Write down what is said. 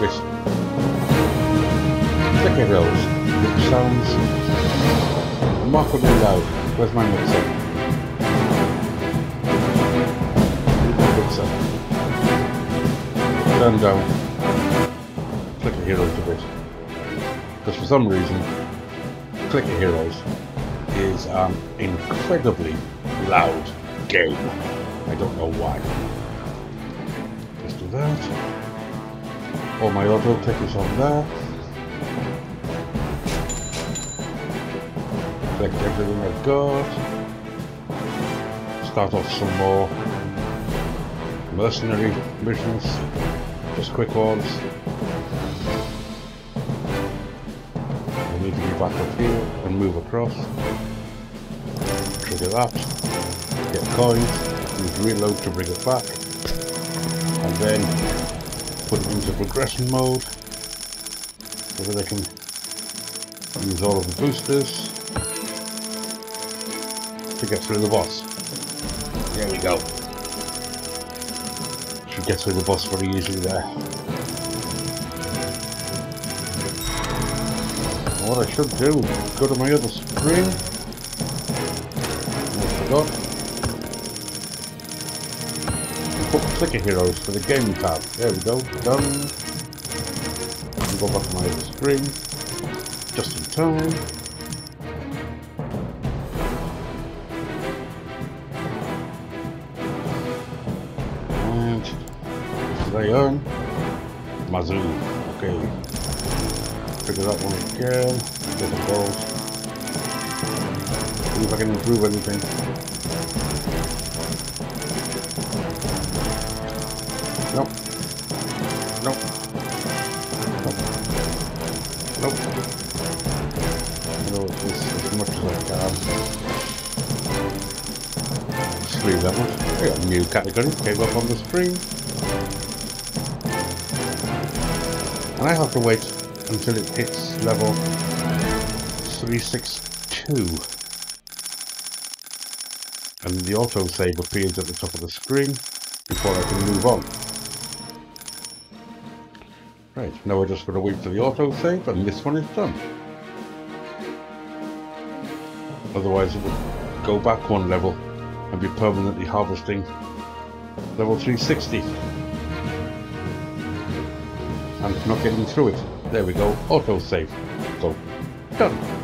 bit. Click heroes, which sounds remarkably loud. Where's my mixer? Mixer. Turn down. Clicker heroes a bit. Because for some reason, Clicker Heroes is an incredibly loud game. I don't know why. That. All my auto is on there. Collect everything I've got. Start off some more mercenary missions. Just quick ones. I need to be back up here and move across. Trigger that. Get coins. Use reload to bring it back. Then put it into progression mode. So that I can use all of the boosters to get through the boss. There we go. Should get through the boss very easily there. What I should do, go to my other screen. I forgot. Put Clicker Heroes for the game tab. There we go, done. Go back to my screen. Just in time. And this is Mazoo. Okay. Figure that one again. Get the balls. See if I can improve anything. Nope. Nope. Nope. Nope. No, as, much as I can. Just leave that one. I got a new category, came up on the screen. And I have to wait until it hits level 362 and the autosave appears at the top of the screen before I can move on. Right, now we're just going to wait for the autosave and this one is done. Otherwise it will go back one level and be permanently harvesting level 360 and not getting through it. There we go, autosave. So, done.